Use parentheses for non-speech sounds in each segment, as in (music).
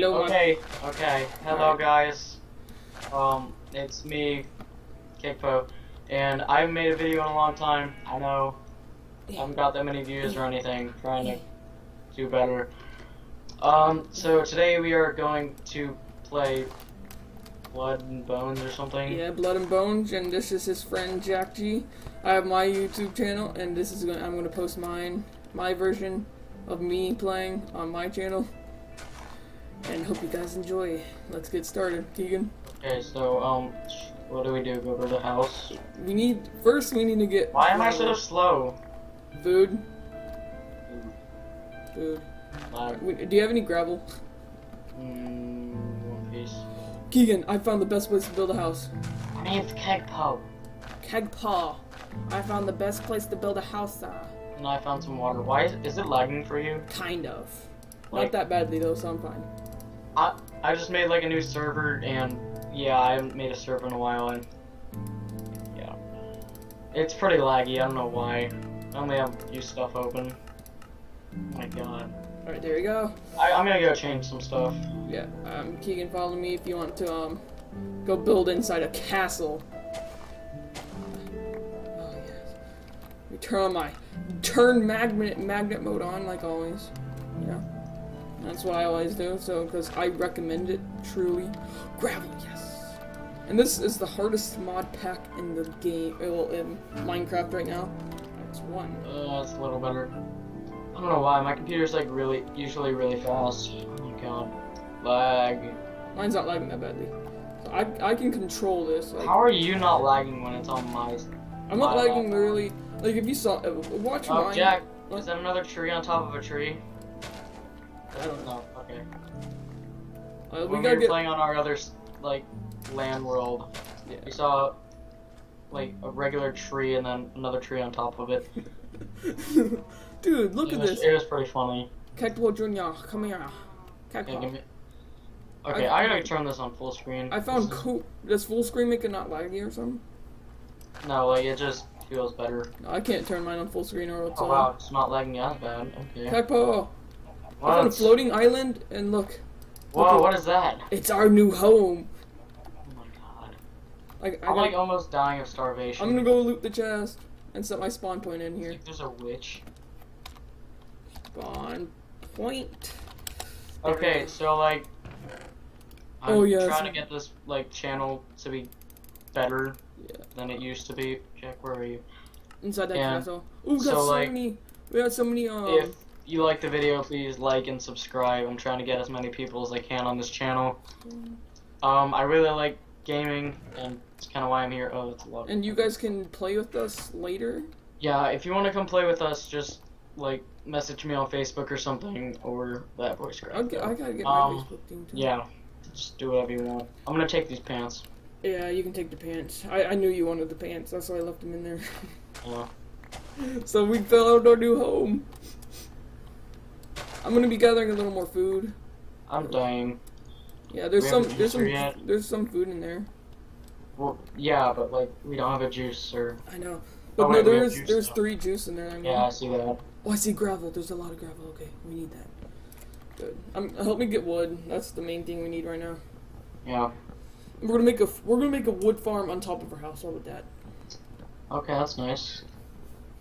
Hello, Okay, okay. Hello, guys. Um, it's me, Kickpo, and I haven't made a video in a long time. I know I haven't got that many views or anything. Trying to do better. Um, so today we are going to play Blood and Bones or something. Yeah, Blood and Bones, and this is his friend Jack G. I have my YouTube channel, and this is gonna, I'm going to post mine, my version of me playing on my channel. And hope you guys enjoy. Let's get started, Keegan. Okay, so um, what do we do? Go to the house. We need first. We need to get. Why am I so slow? Food. Food. Lag. Do you have any gravel? Mm, one piece. Keegan, I found the best place to build a house. My name's Kegpo. Kegpaw. I found the best place to build a house. Uh, And I found some water. Why is, is it lagging for you? kind of. Like- Not that badly though, so I'm fine. I I just made like a new server and yeah, I haven't made a server in a while and yeah. It's pretty laggy, I don't know why. I only have a few stuff open. Oh my god. All right, there you go. I, I'm gonna go change some stuff. Yeah, um, Keegan, follow me if you want to um, go build inside a castle. Oh yes. We turn on my turn magnet magnet mode on like always. Yeah, that's what I always do. So because I recommend it truly. Gravel, yes. And this is the hardest mod pack in the game, well, in Minecraft right now. That's one. Uh, it's a little better. I don't know why, my computer's like really, usually really fast. Oh my god. Lag. Mine's not lagging that badly. So I I can control this. Like, How are you not lagging when it's on my... I'm not My lagging literally. Like if you saw, uh, watch Oh, mine. Jack, What? is that another tree on top of a tree? I don't know. Okay. We when we were get. playing on our other like land world, Yeah. we saw like a regular tree and then another tree on top of it. (laughs) Dude, look it at was, this. It was pretty funny. Cactual Junior, come here. Yeah, Cactual. give me- Okay, I, gotta turn this on full screen. I found This is- cool. Does full screen make it not laggy or something? No, like it just feels better. No, I can't turn mine on full screen or it's Oh wow, it's not lagging as bad. Okay. Cacpo, What? found a floating island and look, Whoa, what is that? it's our new home. Oh my god. Like, I I'm like almost dying of starvation. I'm gonna go loot the chest and set my spawn point in here. There's a witch. Spawn point. Okay, so like I'm Oh, yeah, trying to get this like channel to be better Yeah. than it used to be. Jack, where are you? Inside that castle. Ooh, we got So, so, like, many. We got so many. Um. if you like the video, please like and subscribe. I'm trying to get as many people as I can on this channel. Um, I really like gaming, and it's kind of why I'm here. Oh, it's a lot. And you guys can play with us later. Yeah, if you want to come play with us, just like message me on Facebook or something, or that voice crack. I'll I gotta get my Um, Facebook thing too. Yeah, just do whatever you want. I'm gonna take these pants. Yeah, you can take the pants. I, I knew you wanted the pants. That's why I left them in there. Yeah. (laughs) so we found our new home. I'm gonna be gathering a little more food. I'm dying. Yeah, there's some there's some yet. there's some food in there. Well, yeah, but like we don't have a juice or. I know. But Oh, no, wait, there's there's though. three juice in there. I mean. Yeah, I see that. Oh, I see gravel. There's a lot of gravel. Okay, we need that. Good. Um, help me get wood. That's the main thing we need right now. Yeah. We're gonna make a we're gonna make a wood farm on top of our house. How about that? Okay, that's nice.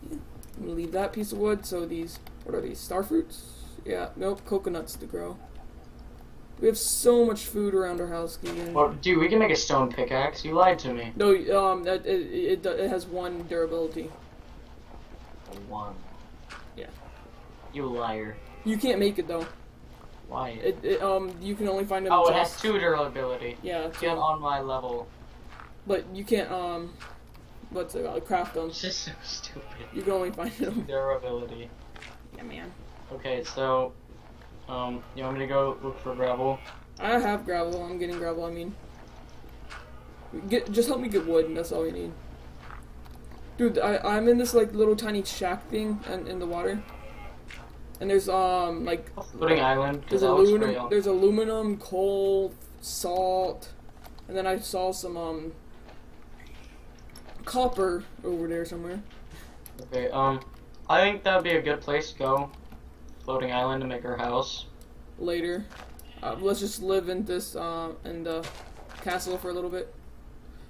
I'm gonna leave that piece of wood. So these what are these star fruits? Yeah, nope, coconuts to grow. We have so much food around our house, Keegan. Well, dude, we can make a stone pickaxe. You lied to me. No, um, that it, it it has one durability. One. Yeah. You liar. You can't make it though. Why? It, it um you can only find it. oh, it has two durability. Yeah, Get on my level. but you can't um, what's it called? Craft them. It's just so stupid. You can only find them. Durability. Yeah, man. Okay, so, um, you want me to go look for gravel? I have gravel. I'm getting gravel. I mean, get just help me get wood. And that's all we need. Dude, I I'm in this like little tiny shack thing in, in the water, and there's um like Floating island. there's aluminum there's aluminum, coal, salt, and then I saw some um copper over there somewhere. Okay, um, I think that'd be a good place to go. Floating island to make our house. Later. Uh, let's just live in this uh, in the castle for a little bit.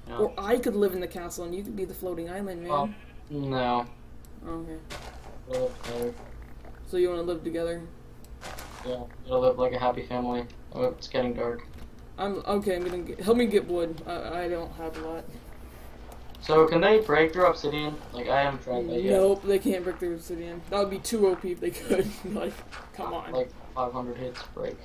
No. Or I could live in the castle and you could be the floating island, man. Well, no. okay. We'll. So you want to live together? Yeah, we'll live like a happy family. Oh, it's getting dark. I'm okay. I'm gonna get, help me get wood. I, I don't have a lot. So can they break through obsidian? Like I haven't tried that yet. Nope, they can't break through obsidian. That would be too OP if they could. (laughs) like, come on. Like 500 hits break.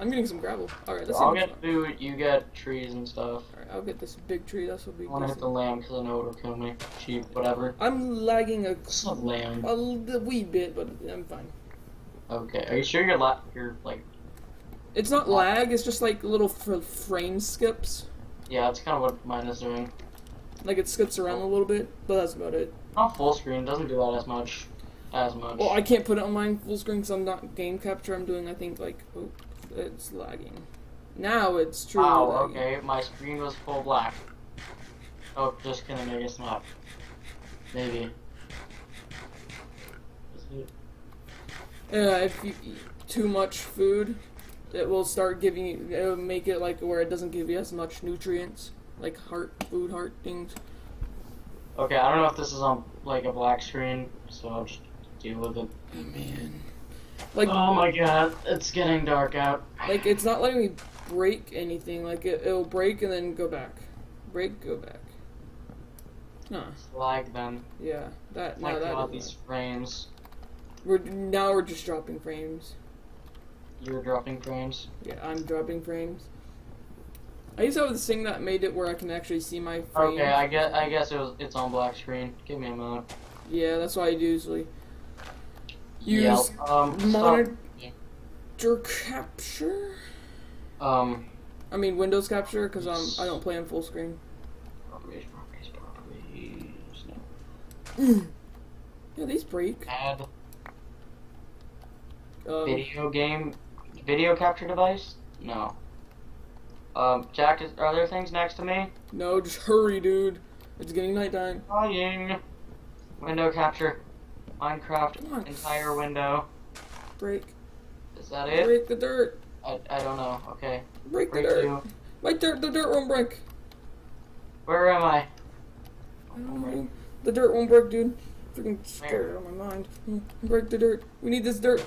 I'm getting some gravel. All right, So let's I'll see. get food, you get trees and stuff. All right, I'll get this big tree. That's what we. I want to hit the lamb because I know it'll kill me. Sheep, whatever. I'm lagging a, It's not lamb. a, a wee bit, but I'm fine. Okay, are you sure you're la- you're like It's not lag. It's just like little f- frame skips. Yeah, that's kind of what mine is doing. Like it skips around a little bit, but that's about it. Not full screen, doesn't do that as much. As much. Well, I can't put it on mine full screen because I'm not game capture. I'm doing, I think, like, oh, it's lagging. Now it's true. Wow, lagging. okay, my screen was full black. Oh, just kidding, I guess not. Maybe. Is it- Yeah, if you eat too much food, it will start giving you. It'll make it like where it doesn't give you as much nutrients, like heart, food, heart things. Okay, I don't know if this is on like a black screen, so I'll just deal with it. Oh, man, like, oh my god, it's getting dark out. like it's not letting me break anything. Like it, it'll break and then go back, break, go back. Huh? It's lag then. Yeah, that Like, now that god, is- these frames. we're now we're just dropping frames. You're dropping frames. Yeah, I'm dropping frames. I used to have this thing that made it where I can actually see my frames. Okay, I guess I guess it was it's on black screen. Give me a moment. Yeah, that's what I usually use. Yelp. Um, stop. Monitor capture. Um, I mean Windows capture because um I don't play on full screen. properties, properties, properties. No. (clears throat) Yeah, these break. Add Um, video game, video capture device. No. Um, Jack, is, are there things next to me? no, just hurry, dude. It's getting nighttime. Trying. Window capture. Minecraft entire window. Break. Is that it? Break the dirt. I, I don't know. Okay. Break the dirt. two. My dirt. The dirt won't break. Where am I? I don't know. The dirt won't break, dude. Freaking scared out of my mind. Break the dirt. We need this dirt.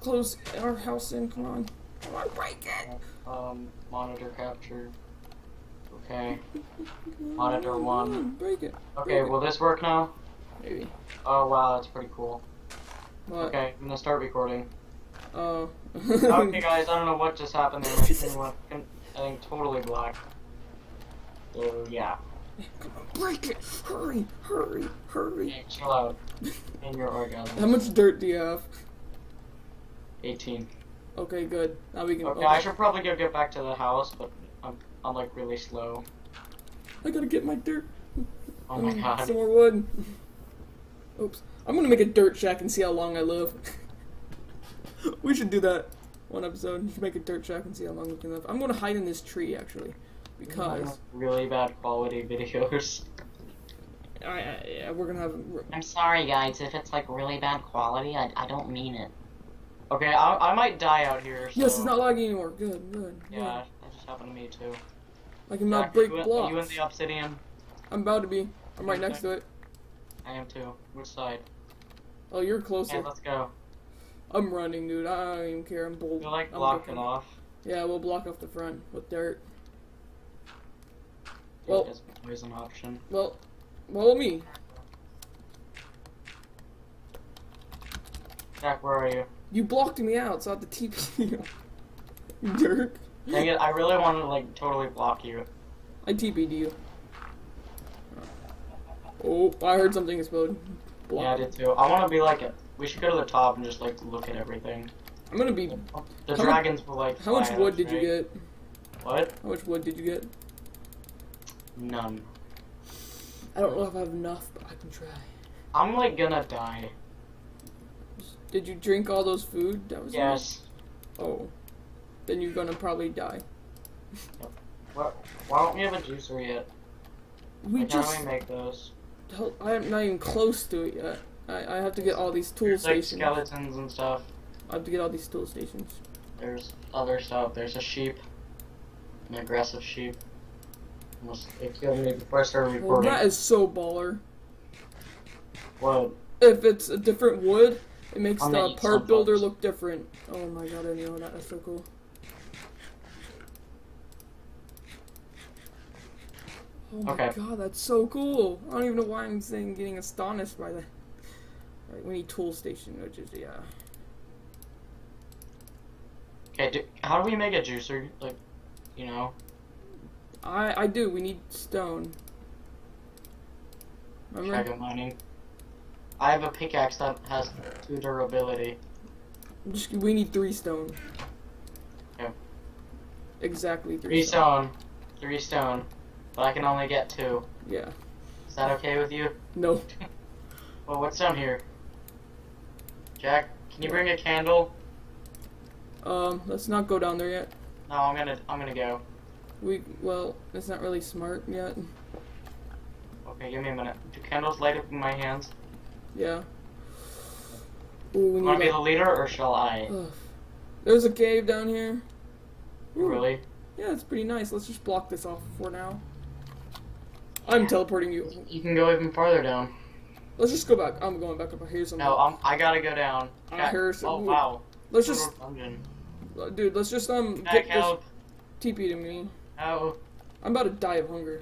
Close our house in. Come on. Come on, break it. Um, monitor capture. Okay. Monitor one. Break it. Okay, will this work now? Maybe. Oh wow, that's pretty cool. What? Okay, I'm gonna start recording. Oh. (laughs) okay guys, I don't know what just happened there. My screen went, I think, totally black. So yeah. Come on, break it. Hurry, hurry, hurry. Chill out. In your orgasm. How much dirt do you have? 18. Okay, good. Now we can. Okay, I should probably go get back to the house, but I'm, I'm like really slow. I gotta get my dirt. Oh my Mm, god. Some more wood. Oops. I'm gonna make a dirt shack and see how long I live. (laughs) we should do that one episode. We should make a dirt shack and see how long we can live. I'm gonna hide in this tree actually, because Really bad quality videos. I, I yeah, we're gonna have. I'm sorry, guys. If it's like really bad quality, I, I don't mean it. Okay, I, I might die out here. So. Yes, it's not lagging anymore. Good, good. Yeah, that just happened to me too. I can now break you, in- blocks. Are you in the obsidian? I'm about to be. I'm right next to it. I am too. Which side? Oh, you're Okay, closer. let's go. I'm running, dude. I don't even care. I'm bold. You're like I'm blocking off. Yeah, we'll block off the front with dirt. Well, Well- always an option. Well, follow me. Jack, where are you? You blocked me out, so I have to TP (laughs) you. Jerk. Dang it, I really want to like totally block you. I TP'd you. Oh, I heard something explode. Yeah, I did too. I want to be like. We should go to the top and just like look at everything. I'm gonna be. The mu- dragons will like. How much wood us, did you get? What? How much wood did you get? None. I don't know if I have enough, but I can try. I'm like gonna die. Did you drink all those food? That was? Yes. Oh, then you're gonna probably die. What? Why don't we have a juicer yet? We Like, just. How do we make those? I'm not even close to it yet. I, I have to get all these tool There's like stations. skeletons and stuff. I have to get all these tool stations. There's other stuff. There's a sheep. An aggressive sheep. Almost it killed me before I started Well, recording. that is so baller. Well, If it's a different wood, it makes I'm the part builder look different. Oh my god, I know that. That's so cool. Oh my Okay. god, that's so cool. I don't even know why I'm saying getting astonished by that. Alright, we need tool station, which is, yeah. okay. Do, how do we make a juicer? Like, you know. I I do, we need stone. Remember? Shadow mining. I have a pickaxe that has two durability. Just, we need three stone. Yeah. Exactly three, Three stone. Three stone. But I can only get two. Yeah. Is that okay with you? No. (laughs) Well, what's down here? Jack, can you bring a candle? Um, let's not go down there yet. No, I'm gonna, I'm gonna go. We well, it's not really smart yet. Okay, give me a minute. Do candles light up in my hands? Yeah. Ooh, You wanna be the leader or shall I? ugh. There's a cave down here. Ooh, Really? Yeah, it's pretty nice. Let's just block this off for now. I'm teleporting you. You can go even farther down. Let's just go back. I'm going back up. Here's some. No, I'm, I gotta go down. I hear some- oh wow. let's just, uh, dude. Let's just um Jack, get this. TP to me. No. I'm about to die of hunger.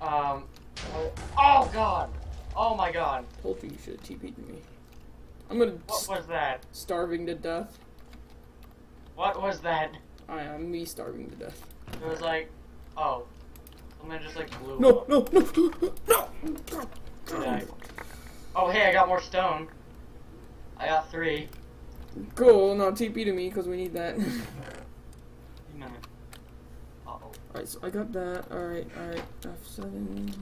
Um. Oh, oh god. Oh my god. Told you you should have TP'd to me. I'm gonna What was that? starving to death. What was that? I am me starving to death. It was like, oh, something just like blew. No, up. no, no, no. Okay. Oh hey, I got more stone. I got three. Cool. Now TP to me because we need that. (laughs) (laughs) Wait a minute. Uh oh. Alright, so I got that. Alright, alright. F7.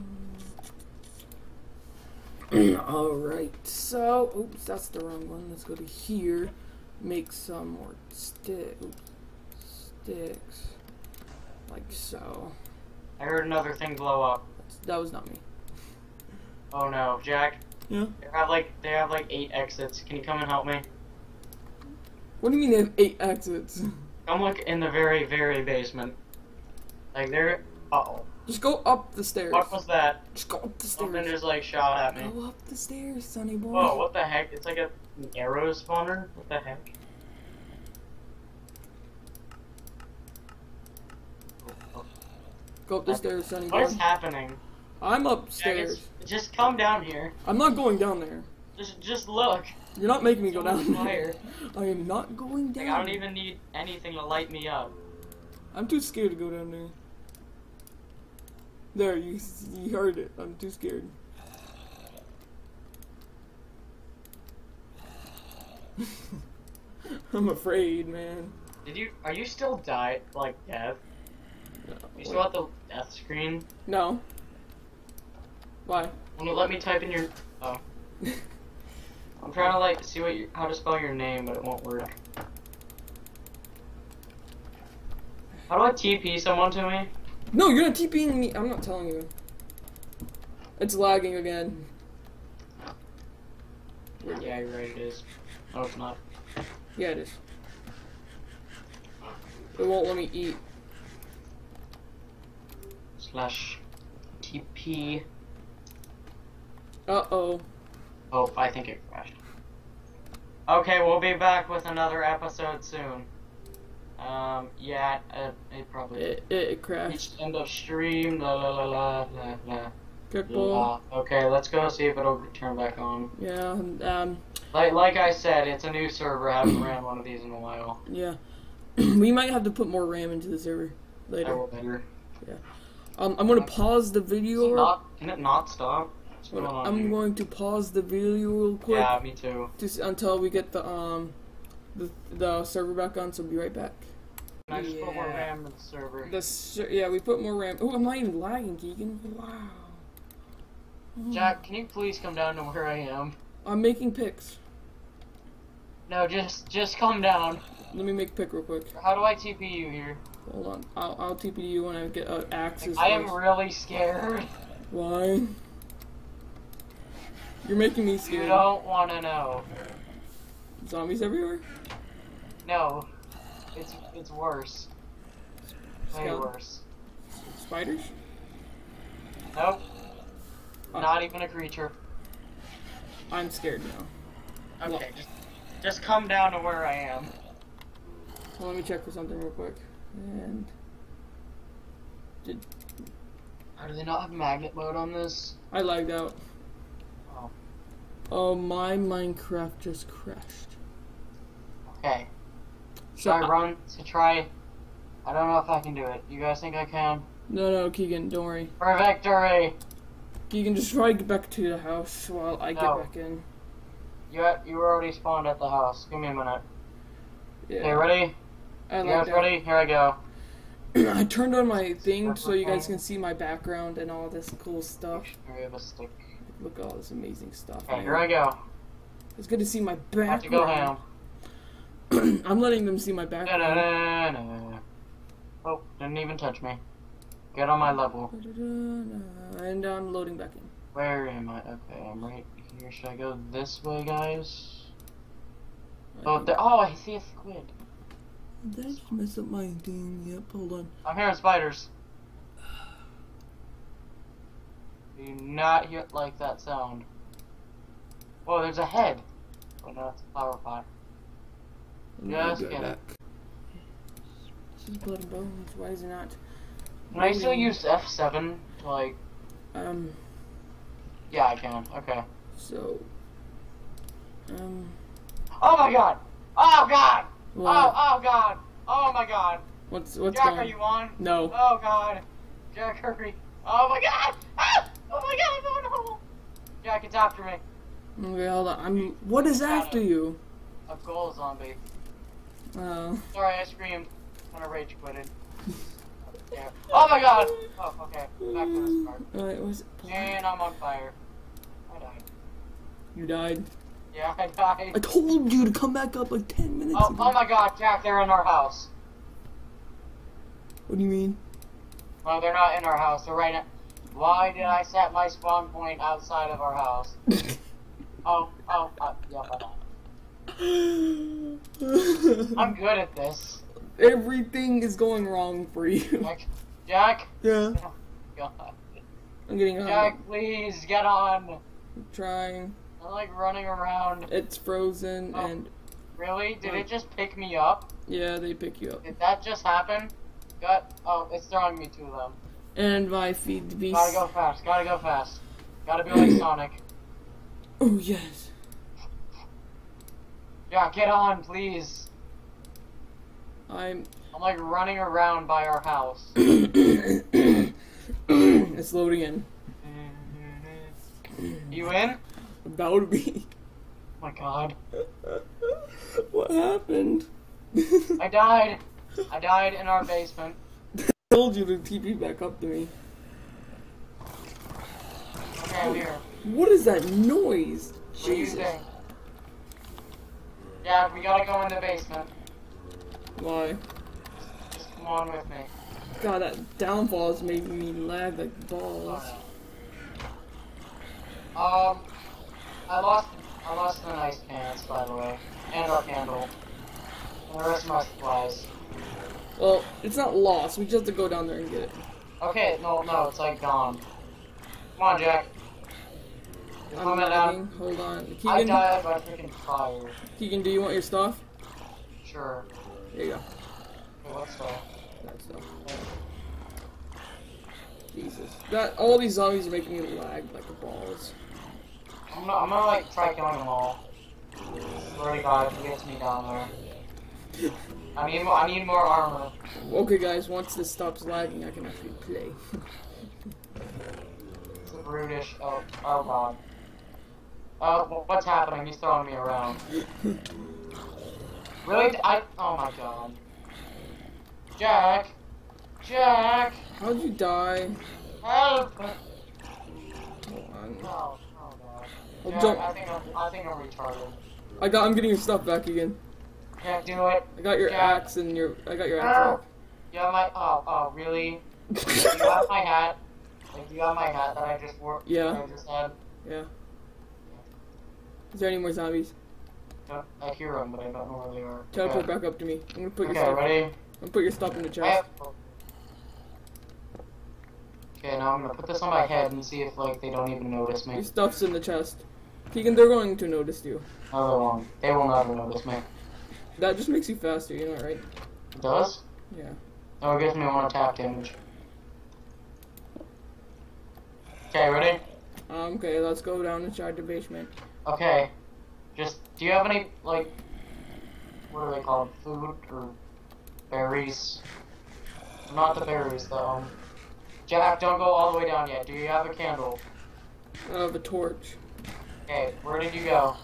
Alright, so. Oops, that's the wrong one. Let's go to here. Make some more stick. Oops. Sticks. Like so. I heard another thing blow up. That's, that was not me. Oh no, Jack. Yeah? They have like they have like eight exits. Can you come and help me? What do you mean they have eight exits? Come look in the very very basement. Like there. Uh oh. Just go up the stairs. What was that? Just go up the Something stairs. just like shot at me. Go up the stairs, sonny boy. Whoa, what the heck? It's like a an arrow spawner? What the heck? Go up the stairs, sonny What boy. is happening? I'm upstairs. it's- just come down here. I'm not going down there. Just just look. You're not making me go down there. (laughs) I am not going Like, down. I don't even need anything to light me up. I'm too scared to go down there. There, you you heard it. I'm too scared. (laughs) I'm afraid, man. Did you? Are you still die like death? No. You still at the death screen? No. Why? Will it let me type in your? Oh. (laughs) I'm trying to like see what you, how to spell your name, but it won't work. How do I TP someone to me? No, you're not TPing me. I'm not telling you. It's lagging again. Yeah, you're right. It is. Oh, it's not. Yeah, it is. It won't let me eat. Slash TP. Uh oh. Oh, I think it crashed. Okay, we'll be back with another episode soon. Um, yeah, it, it probably It, it, crashed. end of stream. La la la la la la. Kickball. la. Okay, let's go see if it'll turn back on. Yeah. Um. Like like I said, it's a new server. I haven't (clears throat) ran one of these in a while. Yeah. (clears throat) we might have to put more RAM into the server I later. will better. Um, I'm gonna pause the Is it video. not, can it not stop? Going I'm here? going to pause the video real quick Yeah, me too. to, until we get the um the the server back on. So we'll be right back. I just put more Yeah. RAM in the server? The ser- yeah, we put more RAM. Oh, I'm not even lagging, Keegan. Wow. Jack, can you please come down to where I am? I'm making picks. No, just just come down. Let me make pick real quick. How do I TP you here? Hold on. I'll I'll TP you when I get uh, access. I am really scared. Why? You're making me You scared. don't want to know. Zombies everywhere? No. It's it's worse. Way Scout- worse. Spiders? Nope. Oh. Not even a creature. I'm scared now. Okay, just just come down to where I am. Well, let me check for something real quick. And did How do they not have magnet mode on this? I lagged out? Oh. Oh, my Minecraft just crashed. Okay. So Should uh, I I- run to try? I don't know if I can do it. You guys think I can? No, no, Keegan, don't worry. For victory! Keegan, just try to get back to the house while I get back in. You you already spawned at the house. Give me a minute. Yeah. Okay, ready? I You guys ready? Here I go. (clears throat) I turned on my thing so you guys can see my background and all this cool stuff. Look at all this amazing stuff. Okay, here I go. It's good to see my I have to go background. ham. (clears throat) I'm letting them see my background. Da-da-da-da. Oh, didn't even touch me. Get on my level. And I'm loading back in. Where am I? Okay, I'm right here. Should I go this way, guys? Oh, there. Oh, I see a squid. Did That's mess up my thing. Yep, hold on. I'm hearing spiders. Do not hear like that sound. Whoa, there's a head. Oh no, it's a flower pot. Let me Yes, go. This is blood and bones. Why is it not? Can I still use F7 to like? Um. Yeah, I can. Okay. So. Um. Oh my god! Oh god! What? Oh, oh god! Oh my god! What's what's Jack, going? are you on? No. Oh god! Jack, hurry! Oh my god! Ah! Oh my god! No, no! Jack, it's after me. Okay, hold on. I'm. What is after you? A goal zombie. Oh. Sorry, I screamed. Kind of rage quitted. Yeah. Oh my god! Oh, okay. Back to the start. Uh, it was. And I'm on fire. I died. You died. Yeah, I died. I told you to come back up like ten minutes Oh, ago. oh my god, Jack, they're in our house. What do you mean? No, they're not in our house. They're right in. Why did I set my spawn point outside of our house? (laughs) Oh, oh, uh, yeah, I. (laughs) I'm good at this. Everything is going wrong for you. Jack, Jack, Yeah. Oh, God. I'm getting on. Jack, please get on. I'm trying. I'm like running around. It's frozen Oh. and Really? Did it just pick me up? yeah, they pick you up. Did that just happen? Got. Oh, it's throwing me to them. And my feed beast. Gotta go fast. Gotta go fast. Gotta be like (clears throat) Sonic. Oh yes. Yeah, get on, please. I'm. I'm like running around by our house. (coughs) it's loading in. You in? About to be. Oh my god. what happened? I died. I died in our basement. (laughs) told you to TP back up to me. Okay, I'm here. What is that noise? What Jesus. Yeah, we gotta go in the basement. Why? Just come on with me. God, that downfall is making me lag like balls. Um, I lost, I lost the nice pants, by the way, and our candle, and the rest of my supplies. Well, it's not lost. We just have to go down there and get it. Okay, no, no, it's like gone. Come on, Jack. I'm lagging. Hold on. Keegan? I died by freaking fire. Keegan, do you want your stuff? Sure. There you go. Okay, what's that? Stuff. Jesus. That all these zombies are making me lag like the balls. I'm gonna, I'm gonna like try killing them all. Swear to God, if it gets me down there. I need, mo- I need more armor. Okay, guys. Once this stops lagging, I can actually play. (laughs) It's a brutish. Oh, oh God. Wh- what's happening? He's throwing me around. Really? I. Oh my God. Jack. Jack. How'd you die? Help. On. Oh, oh God. Oh, Jack, don't- I think I'm, I think I'm retarded. I got. I'm getting your stuff back again. Can't do it. I got your Jack. axe and your. I got your axe. Ah! You have my. Oh, oh, really? (laughs) you have my hat. Like, you have my hat that I just wore. Yeah. I just had. yeah. Is there any more zombies? I hear them, but I don't know where they are. Teleport okay. back up to me. I'm gonna put your Okay, stuff. ready? I'm gonna put your stuff in the chest. have- Okay, now I'm gonna put this on my head and see if like they don't even notice me. Your stuff's in the chest. Keegan, they're going to notice you. No, they won't. They will never notice me. That just makes you faster, you know, right? It does? Yeah. Oh, it gives me one attack damage. Okay, ready? Um, okay, let's go down inside the basement. Okay. Just, do you have any, like, what are they called? Food or berries? Not the berries, though. Um, Jack, don't go all the way down yet. Do you have a candle? I have a torch. Okay, where did you go?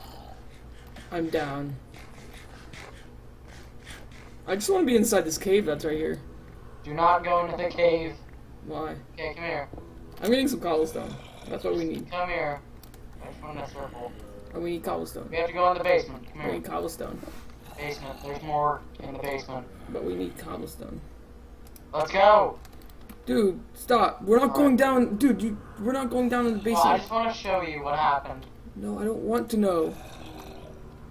I'm down. I just want to be inside this cave that's right here. Do not go into the cave. Why? Okay, come here. I'm getting some cobblestone. That's what we need. Come here. I just want a circle. Oh, we need cobblestone. We have to go in the basement. Come We need cobblestone. Basement. There's more in the basement. But we need cobblestone. Let's go. Dude, stop. We're not going down. Dude, you. We're not going down in the Well, I just want to show you what happened. No, I don't want to know.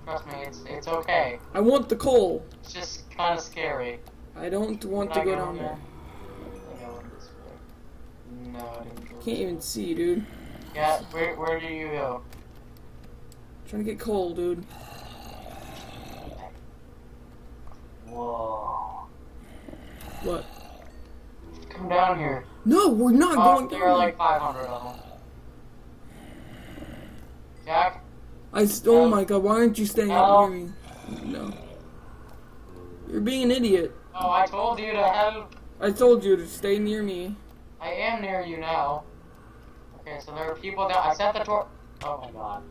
Trust me, it's it's okay. I want the coal. It's just kind of scary. I don't want to go down there. I go in this way. No, I didn't. Can't even see, dude. Yeah, where where do you go? Trying to get coal, dude. Whoa. What? Come down here. No, we're not Oh, going there are like 500 of them. Jack, I. Oh my god, why aren't you staying Hello? up near me? No. You're being an idiot. oh, I told you to help. I told you to stay near me. I am near you now. Okay, so there are people down. I set the tor. Oh my god.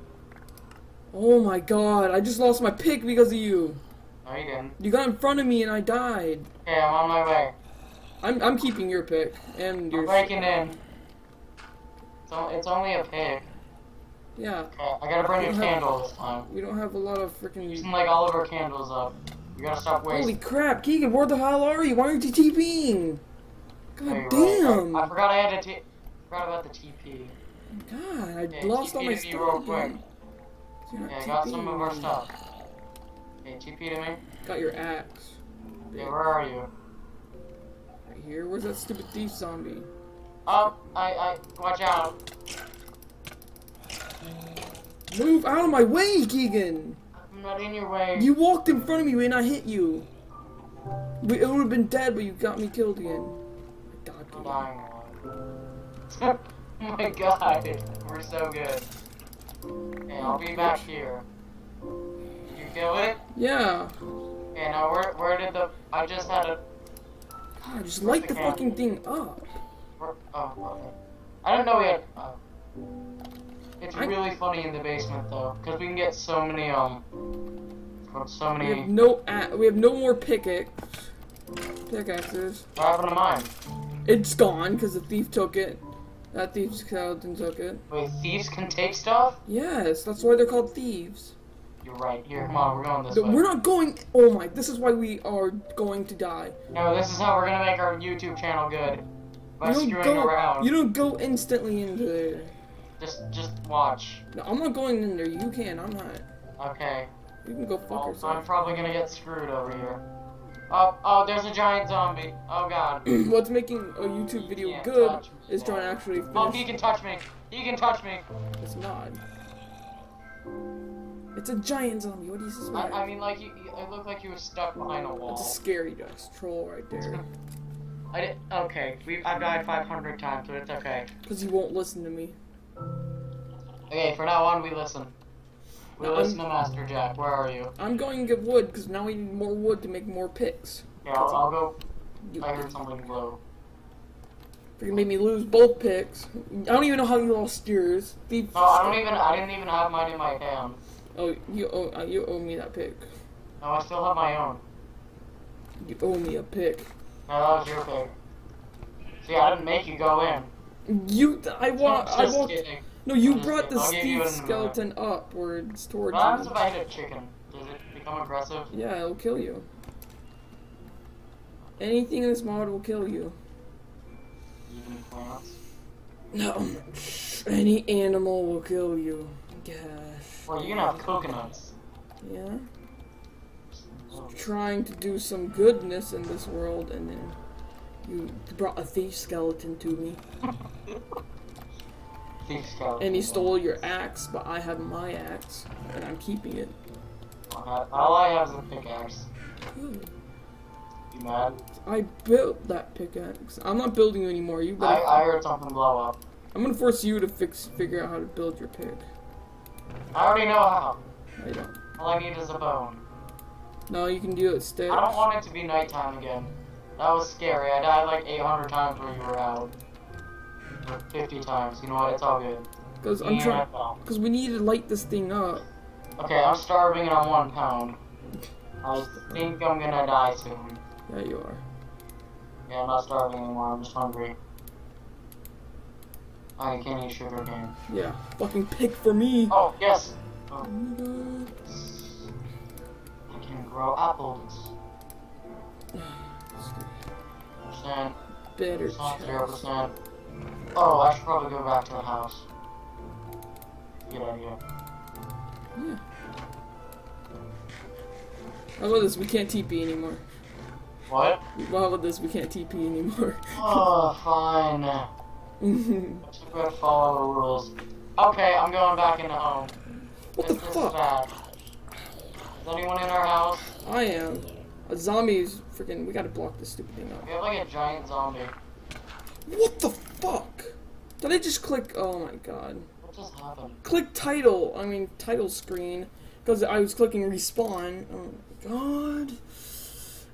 Oh my god, I just lost my pick because of you. No, you didn't. You got in front of me and I died. Okay, I'm on my way. I'm, I'm keeping your pick and I'm your. breaking in. It's, it's only a pig. Yeah, Okay, I gotta bring a candle this time. we don't have a lot of freaking. Using like all of our candles up. You gotta stop wasting. Holy crap, Keegan, where the hell are you? Why aren't you TPing? God damn! right. I, forgot I had to. T- forgot about the TP. God, I Okay, lost all my stuff. You're not I got some of our stuff. Okay, TP to me. Got your axe. Okay, where are you? Right here. Where's that stupid thief zombie? Oh, I, I, watch out. Move out of my way, Keegan! I'm not in your way. You walked in front of me and I hit you. We- It would have been dead, but you got me killed again. God, I'm dying. (laughs) oh my god, we're so good. Okay, I'll be back here. Did you kill it? Yeah. Okay, now where, where did the, I just had a, God, just light the fucking thing up. where, oh, okay. I don't know we had, oh. It's I- really funny in the basement though, because we can get so many, um, so We have many, no a- we have no more pickaxe pickaxes. what happened to mine? It's gone because the thief took it. That thief skeleton took it. Wait, thieves can take stuff? Yes, that's why they're called thieves. You're right, here, come on, we're going this Th- way. We're not going. Oh my! This is why we are going to die. No, this is how we're gonna make our YouTube channel good. By you don't screwing go. around. You don't go instantly into there. Just, just watch. No, I'm not going in there. You can. I'm not. Okay. You can go fuck Well, I'm probably gonna get screwed over here. Oh, oh, there's a giant zombie. Oh god. (clears throat) What's making a YouTube video good is trying to actually Oh, he can touch me. He can touch me. It's not. It's a giant zombie. What do you I, suspect? I mean, like, he, he- it looked like he was stuck behind a wall. It's a scary dust troll right there. I did. Okay, we I've died 500 times, but it's okay. Because you won't listen to me. Okay, for now on, we listen. We No, listen to Master Jack. Where are you? I'm going to get wood because now we need more wood to make more picks. Yeah, I'll, I'll go. You I heard something blow. freaking made me lose both picks. I don't even know how you lost yours. The- No, I don't even. I didn't even have mine in my hand. Oh, you owe uh, you owe me that pick. No, I still have my own. You owe me a pick. No, that was your pick. See, I didn't make you go in. You, I want, (laughs) I want. No, you mm, brought the I'll give you Steve an- uh, skeleton upwards towards What happens you. if I hit a chicken? Does it become aggressive? Yeah, it'll kill you. Anything in this mod will kill you. Even plants? No, (sniffs) any animal will kill you. Gosh. Well, you can have coconuts. Yeah. Trying to do some goodness in this world, and then you brought a thief skeleton to me. (laughs) and he stole your axe, but I have my axe, and I'm keeping it. Okay, All I have is a pickaxe. Good. You mad? I built that pickaxe. I'm not building anymore. You I, better. I heard something blow up. I'm gonna force you to fix, figure out how to build your pick. I already know how. I don't. All I need is a bone. No, you can do it stairs. I don't want it to be nighttime again. That was scary. I died like 800 times when you were out. Or 50 times. You know what? It's all good. Because I'm trying. Because we need to light this thing up. Okay, I'm starving and I'm one pound. I think I'm gonna die soon. Yeah, you are. Yeah, I'm not starving anymore. I'm just hungry. I can't eat sugar cane. Yeah. Fucking pick for me. Oh, yes! Oh. oh I can grow apples. (sighs) Percent. Better. Zero percent. Oh, I should probably go back to the house. Good idea. Yeah. How about this? We can't TP anymore. What? How about this? We can't TP anymore. Oh, (laughs) fine. what Just gonna follow the rules. Okay, I'm going back into home. the this, is fuck? bad. Is anyone in our house? I am. A zombie's freaking. We gotta block this stupid thing up. We have like a giant zombie. What the fuck? Did I just click? Oh my god. What just happened? Click title. I mean title screen because I was clicking respawn. Oh my god.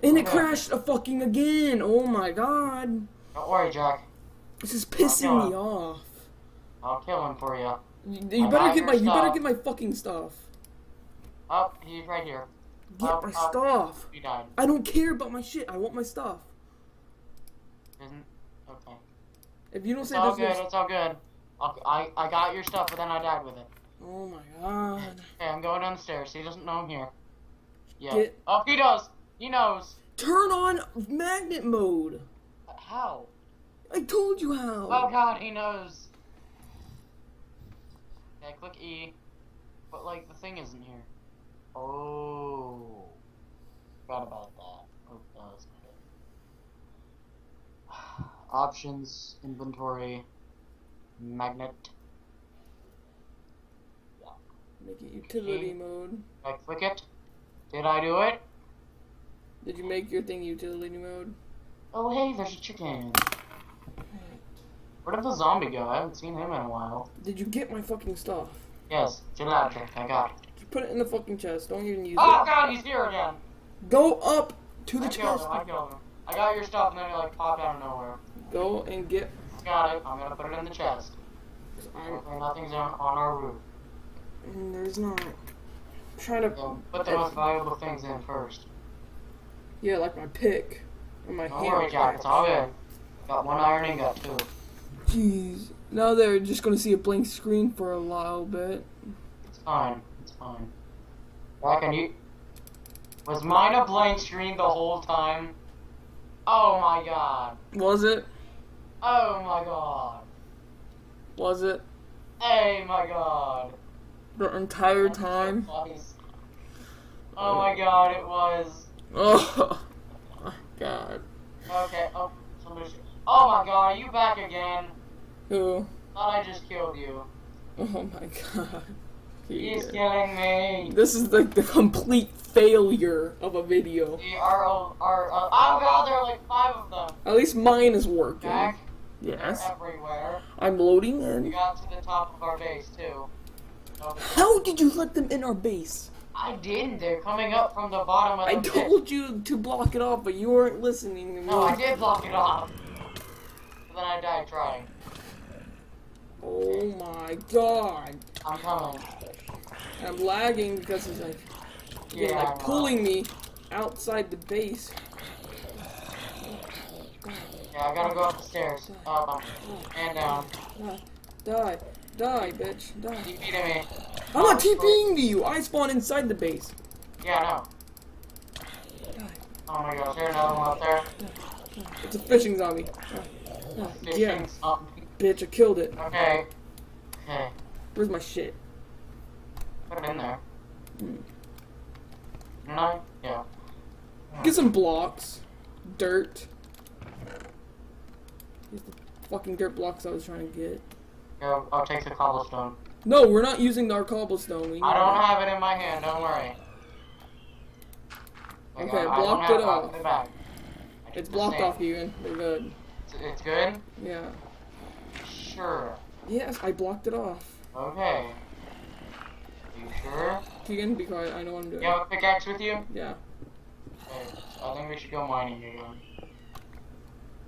And it Okay. crashed a fucking again. Oh my god. Don't worry, Jack. This is pissing me off. I'll kill him for you. You, you better get my. your You better get my fucking stuff. Oh, he's right here. Get Oh, my oh. stuff. He died. I don't care about my shit. I want my stuff. Isn't? If you don't It's say all good. It's all good. I I got your stuff, but then I died with it. Oh my god. Okay, I'm going down the stairs. He doesn't know I'm here. Yeah. Get- Oh, he does. He knows. Turn on magnet mode. How? I told you how. Oh God, he knows. Okay, click E. But like the thing isn't here. Oh. Forgot about that was good. Options, inventory, magnet. Make it utility mode. I click it. Did I do it? Did you make your thing utility mode? Oh hey, there's a chicken. Where did the zombie go? I haven't seen him in a while. Did you get my fucking stuff? Yes, gelatic. I got it. Just put it in the fucking chest. Don't even use Oh it. God, he's here again. Go up to the I killed chest. him. I killed him. I got your stuff, and then it like popped out of nowhere. Go and get. Got it. I'm gonna put it in the chest. I'm, nothing's on, on our roof. there's not. I'm trying to. So put the most valuable things in first. Yeah, like my pick and my Don't worry, hammer. Jack. It's all good. Got one iron ingot too. Jeez. Now they're just gonna see a blank screen for a little bit. It's fine. It's fine. Jack, and you. Was mine a blank screen the whole time? Oh my god. Was it? Oh my god. Was it? Hey my god. The entire time? Oh my god, it was. (laughs) Oh, my god. Okay, oh, somebody. should- Oh my god, are you back again? Who? Thought I just killed you. Oh my god. (laughs) He's killing me. This is like the complete failure of a video. The our, our, uh, oh god, there are like five of them. At least mine is working. Jack, Yes. everywhere. I'm loading We in. got to the top of our base too. How did you let them in our base? I didn't. They're coming up from the bottom of the I pit. told you to block it off, but you weren't listening to me. No, I did block it off. But then I died trying. Oh my god. I'm coming. I'm lagging because he's like, yeah, I like pulling me outside the base. Yeah, I gotta go up the stairs. Up and down. Die, die, bitch, die. Keep beating me. I'm not oh, TPing to you. I spawn inside the base. Yeah, I know. Die. Oh my gosh, there's another one up there. It's a fishing zombie. Fishing Yeah, something. bitch, I killed it. Okay. Okay. Where's my shit? Put it in there. Hmm. Didn't I? Yeah. Get some blocks. Dirt. Here's the fucking dirt blocks I was trying to get. I'll take the cobblestone. No, we're not using our cobblestone. We I don't have it in my hand, don't worry. Okay, I- blocked it off. put back. I It's blocked off, Ewan. We're good. It's, it's good? Yeah. Sure. Yes, I blocked it off. Okay. You sure? Keegan, be quiet. I know what I'm doing. You have a pickaxe with you? Yeah. Okay, I think we should go mining again.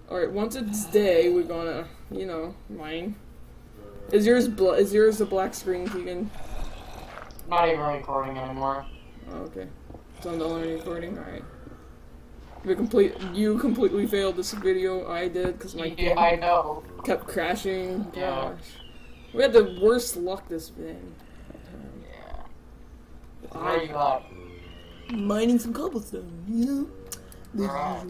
Alright, once it's day, we're gonna, you know, mine. Is yours bl- is yours a black screen, Keegan? Not even recording anymore. Oh, okay. It's I'm the only recording? Alright. We complete you completely failed this video, I did, because my Yeah, I know. kept crashing. Gosh. Yeah. We had the worst luck this thing. Yeah. Where you at? Mining some cobblestone, you know? Where at?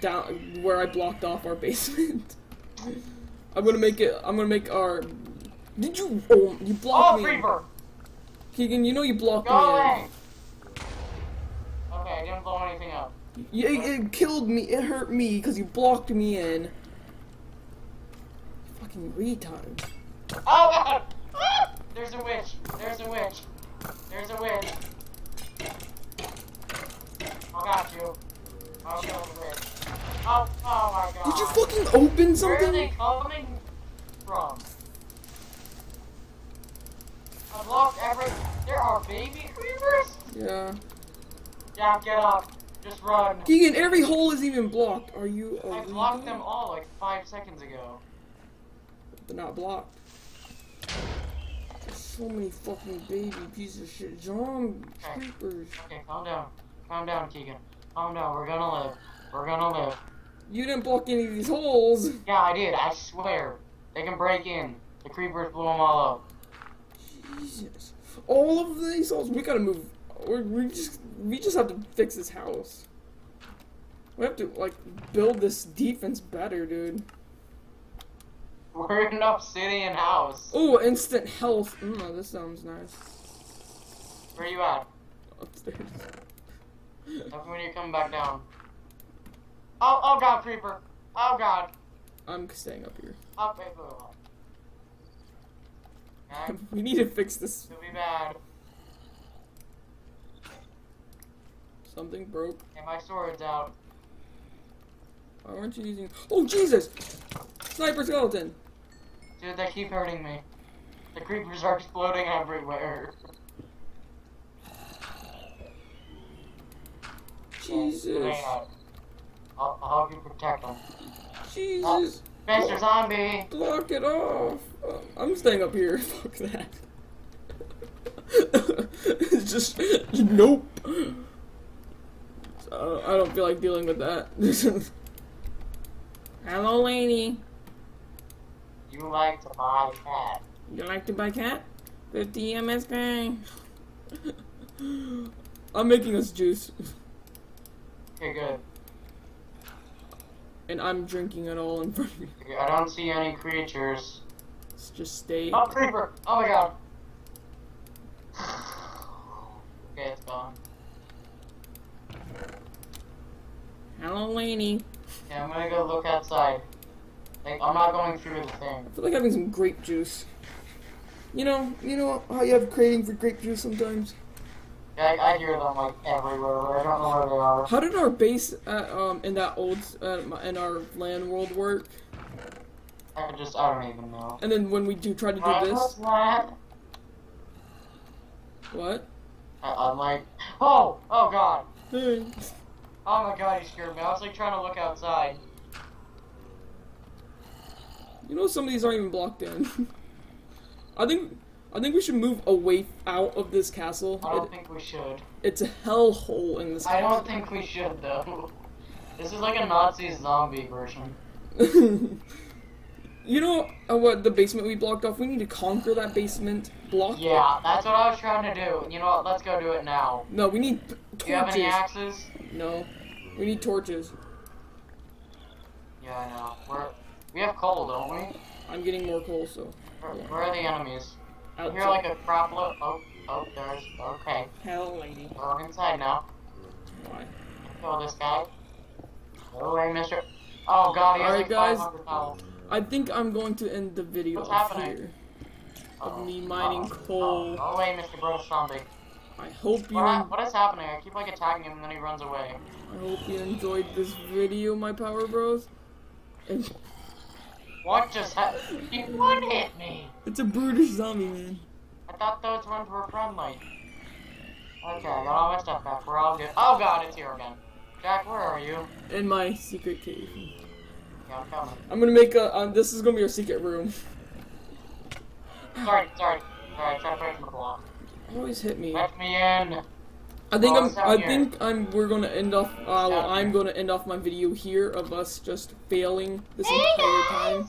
Down where I blocked off our basement. (laughs) I'm gonna make it I'm gonna make our Did you oh you blocked Oh, me? creeper! Keegan, you know you blocked Go me. away! Okay, I didn't blow anything up. Yeah, it, it killed me. It hurt me because you blocked me in. Fucking retard. Oh god! Ah! There's a witch! There's a witch! There's a witch! I got you. I'll kill the witch. Oh, oh my god. Did you fucking open something? Where are they coming from? I blocked every. There are baby creepers? Yeah. Yeah, get up. Just run. Keegan, every hole is even blocked. Are you? I blocked them all like five seconds ago. They're not blocked. There's so many fucking baby pieces of shit. Zombie Okay. creepers. Okay, calm down. Calm down, Keegan. Calm down. We're gonna live. We're gonna live. You didn't block any of these holes. Yeah, I did. I swear. They can break in. The creepers blew them all up. Jesus. All of these holes. We gotta move. We're, we just we just have to fix this house. We have to like build this defense better, dude. We're in an obsidian house. Oh, instant health. Mm, this sounds nice. Where you at? Upstairs. Me when you're coming back down. Oh, oh god, creeper. Oh god. I'm staying up here. Up, wait, wait, wait. Okay, We need to fix this. could be bad. Something broke. Okay, my sword's out. Why aren't you using? Oh Jesus! Sniper skeleton. Dude, they keep hurting me. The creepers are exploding everywhere. Jesus. On. I'll, I'll help you protect them. Jesus. Mr. Zombie! Block it off. Uh, I'm staying up here. (laughs) Fuck that. (laughs) it's just nope. Uh, I don't feel like dealing with that. (laughs) Hello, lady. You like to buy cat. You like to buy cat? 50 MSK. I'm making us juice, Okay, good. And I'm drinking it all in front of you. I don't see any creatures. Let's just stay. Oh, creeper! Oh my god. Okay, it's gone. Hello, lady. Okay, I'm gonna go look outside. Like, I'm not going through the thing. I feel like having some grape juice. You know, you know how you have craving for grape juice sometimes. I, I hear them like everywhere. I don't know where they are. How did our base um in that old uh, in our LAN world work? I just, I don't even know. And then when we do try to do was this, what? I, I'm like, oh, oh god. Hey. Oh my god, you scared me. I was like trying to look outside. You know some of these aren't even blocked in. (laughs) I think I think we should move away out of this castle. I don't It, think we should. it's a hellhole in this I castle. don't think we should though. (laughs) This is like a Nazi zombie version. (laughs) you know uh, what? The basement we blocked off. We need to conquer that basement block. Yeah, that's what I was trying to do. You know what? Let's go do it now. No, we need t- Do you have torches. any axes? No, we need torches. Yeah, I know. We're we have coal, don't we? I'm getting more coal, so Where, where are the enemies? I out. hear like a crap load. Oh, Oh, there's. Okay. Hell, lady. We're inside now. Why? Kill this guy. Go away, mister. Oh god, he Alright, like guys. I think I'm going to end the video What's off happening? here. Of oh, me oh, mining Uh-oh. coal. Go away, Mr. Bro Zombie. I hope you. What, what is happening? I keep like attacking him and then he runs away. I hope you enjoyed this video, my Power Bros. And What just happened? He one hit me! it's a brutish zombie, man. I thought those ones were friendly. Okay, I got all my stuff back. We're all good. Oh god, it's here again. Jack, where are you? In my secret cave. Yeah, I'm coming. I'm gonna make a. Um, this is gonna be our secret room. Sorry, sorry. Sorry, try to break the block. Always hit me. Let me in. I think I'm. I here. think I'm. We're gonna end off. Uh, well, I'm gonna end off my video here of us just failing this Hey, entire guys. time.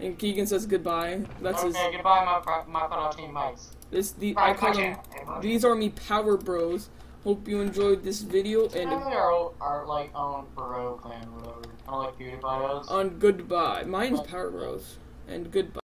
And Keegan says goodbye. That's his. okay, goodbye, my pro- my fellow teammates. This the I call gotcha. them. These are me Power Bros. Hope you enjoyed this video and And we are, are like own Bro clan, whatever. Kind of like PewDiePie does. on goodbye. Mine's Power Bros. And goodbye.